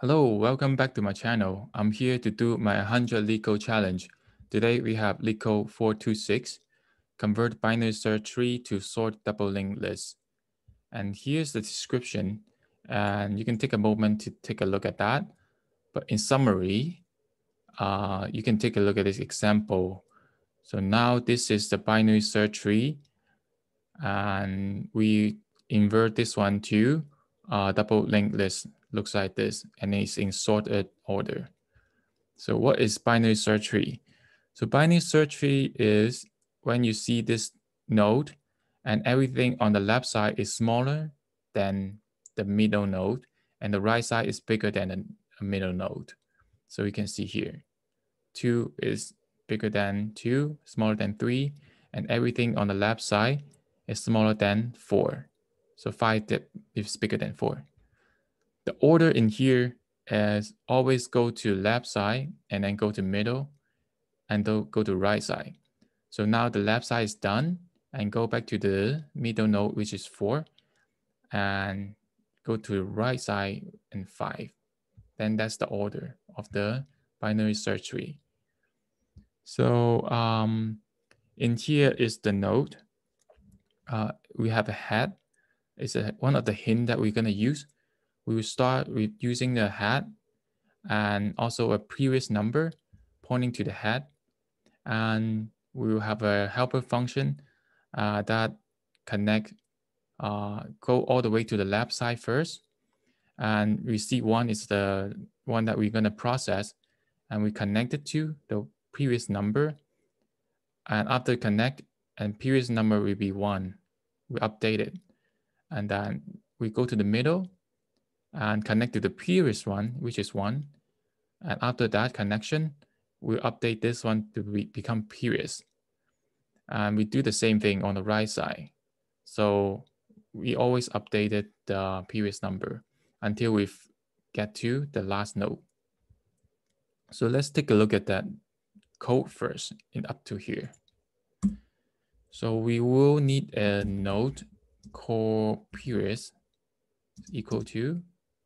Hello, welcome back to my channel. I'm here to do my 100 LeetCode challenge. Today we have LeetCode 426, convert binary search tree to sort double linked list. And here's the description, and you can take a moment to take a look at that. But in summary, uh, you can take a look at this example. So now this is the binary search tree, and we invert this one to uh, double linked list looks like this and it's in sorted order. So what is binary search tree? So binary search tree is when you see this node and everything on the left side is smaller than the middle node and the right side is bigger than a middle node. So you can see here, two is bigger than two, smaller than three, and everything on the left side is smaller than four. So five is bigger than four. The order in here is always go to left side and then go to middle and go to right side. So now the left side is done and go back to the middle node, which is four and go to the right side and five. Then that's the order of the binary search tree. So um, in here is the node. Uh, we have a head. It's a, one of the hint that we're gonna use we will start with using the head and also a previous number pointing to the head. And we will have a helper function uh, that connect, uh, go all the way to the left side first. And receive one is the one that we're gonna process and we connect it to the previous number. And after connect and previous number will be one, we update it. And then we go to the middle and connect to the previous one, which is one. And after that connection, we update this one to be, become previous. And we do the same thing on the right side. So we always updated the previous number until we get to the last node. So let's take a look at that code first in up to here. So we will need a node called previous equal to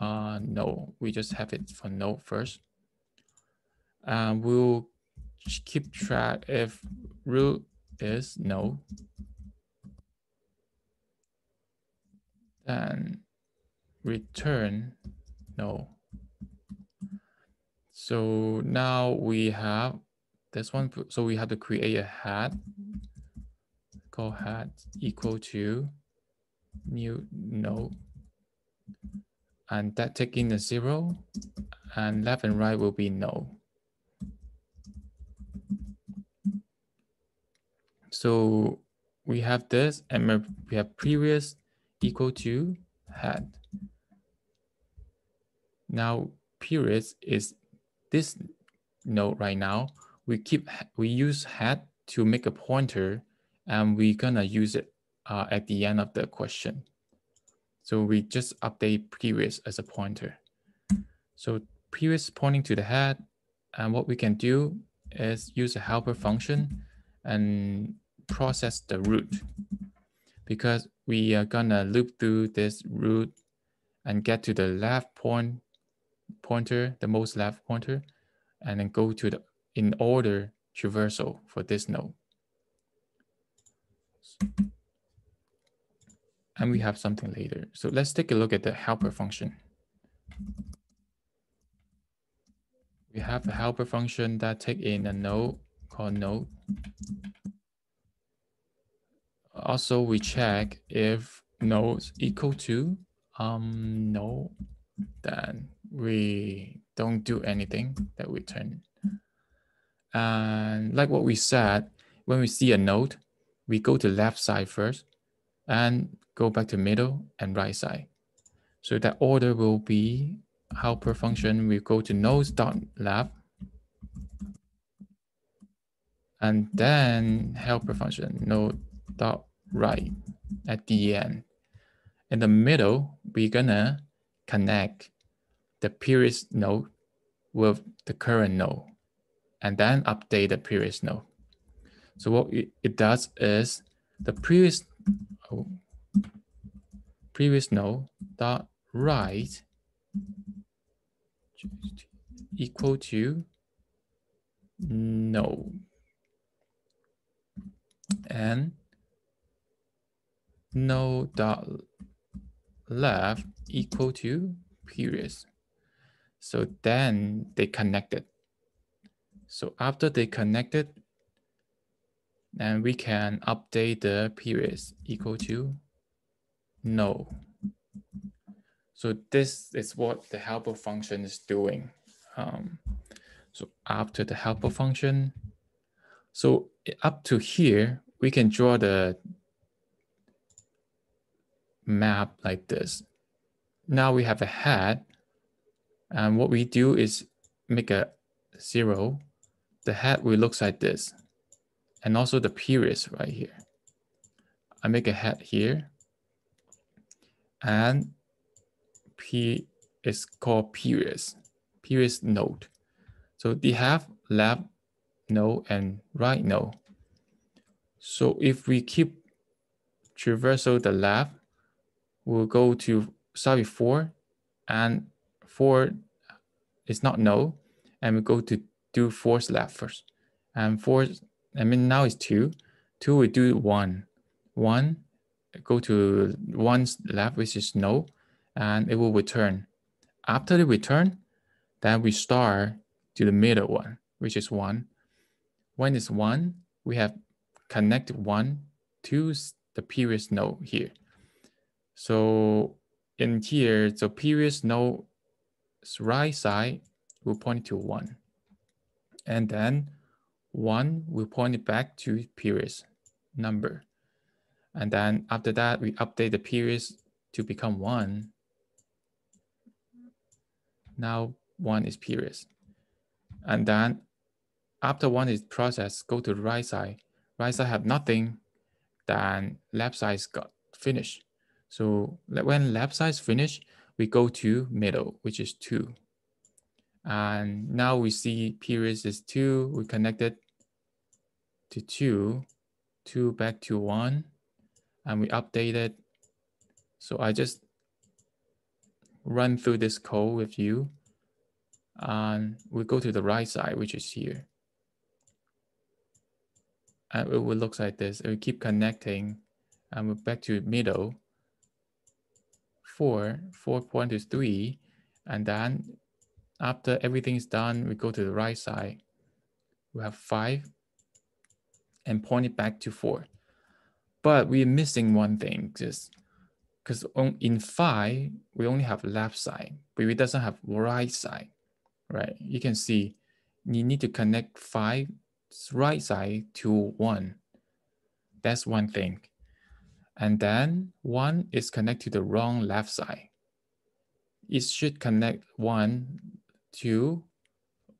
uh, no, we just have it for no first. Um, we'll keep track if root is no. Then return no. So now we have this one. So we have to create a head. Call head equal to new node and that taking the zero and left and right will be no. So we have this and we have previous equal to head. Now periods is this node right now. We keep we use head to make a pointer and we're gonna use it uh, at the end of the question. So we just update previous as a pointer. So previous pointing to the head. And what we can do is use a helper function and process the root because we are gonna loop through this root and get to the left point pointer, the most left pointer, and then go to the in order traversal for this node and we have something later. So let's take a look at the helper function. We have a helper function that take in a node called node. Also, we check if nodes equal to um no, then we don't do anything that we turn. And like what we said, when we see a node, we go to left side first and go back to middle and right side. So that order will be helper function. We go to nodes dot left and then helper function node dot right at the end. In the middle, we're gonna connect the previous node with the current node and then update the previous node. So what it does is the previous, oh, previous node dot right equal to no. And no dot left equal to periods. So then they connected. So after they connected, then we can update the periods equal to no. So this is what the helper function is doing. Um, so after the helper function, so up to here, we can draw the map like this. Now we have a head, and what we do is make a zero. The head will look like this, and also the periods right here. I make a head here, and P is called periods, periods node. So they have left node and right node. So if we keep traversal the left, we'll go to with four and four is not no. And we go to do four's left first. And four, I mean, now it's two. Two, we do one. One, go to one's left, which is no, and it will return. After the return, then we start to the middle one, which is one. When it's one, we have connected one to the previous node here. So in here, the previous node's right side will point to one. And then one will point it back to previous number. And then after that, we update the periods to become one. Now one is periods. And then after one is processed, go to the right side. Right side have nothing, then left side got finished. So when left side is finished, we go to middle, which is two. And now we see periods is two, we connected to two, two back to one, and we update it. So I just run through this code with you. And we go to the right side, which is here. And it will look like this. We keep connecting and we're back to middle. Four, four point is three. And then after everything is done, we go to the right side. We have five and point it back to four. But we're missing one thing, just because in five, we only have left side, but it doesn't have right side, right? You can see you need to connect five right side to one. That's one thing. And then one is connected to the wrong left side. It should connect one to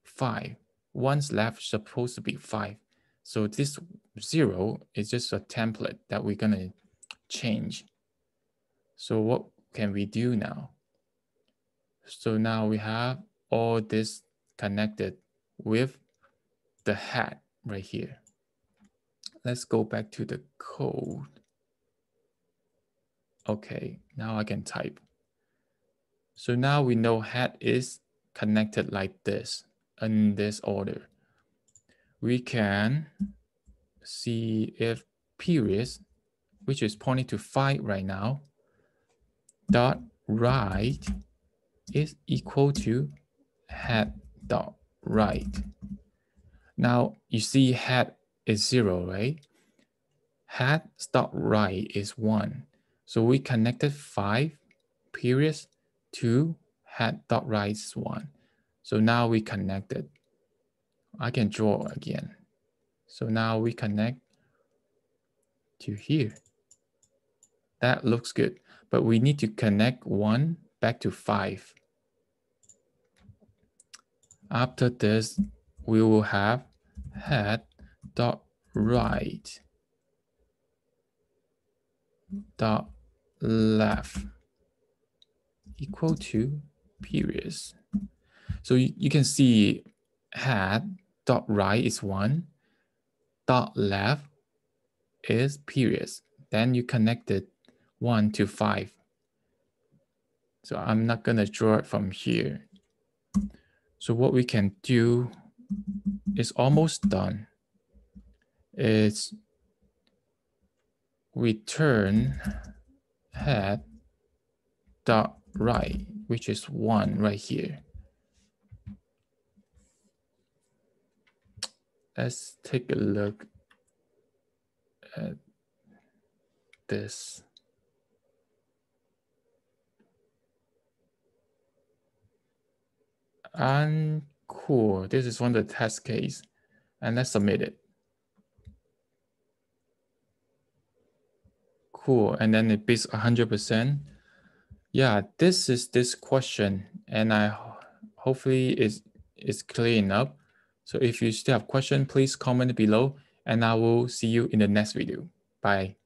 five. One's left supposed to be five. So this zero is just a template that we're gonna change. So what can we do now? So now we have all this connected with the hat right here. Let's go back to the code. Okay, now I can type. So now we know hat is connected like this in this order we can see if periods, which is pointing to five right now, dot right is equal to head dot right. Now you see head is zero, right? Head dot right is one. So we connected five periods to head dot right is one. So now we connected. I can draw again. So now we connect to here. That looks good, but we need to connect one back to five. After this, we will have head dot right dot left equal to periods. So you, you can see head dot right is one, dot left is periods. Then you connect connected one to five. So I'm not gonna draw it from here. So what we can do is almost done. It's return head dot right, which is one right here. Let's take a look at this. And cool, this is one of the test case. And let's submit it. Cool, and then it beats 100%. Yeah, this is this question, and I hopefully is is clear enough. So if you still have question, please comment below, and I will see you in the next video. Bye.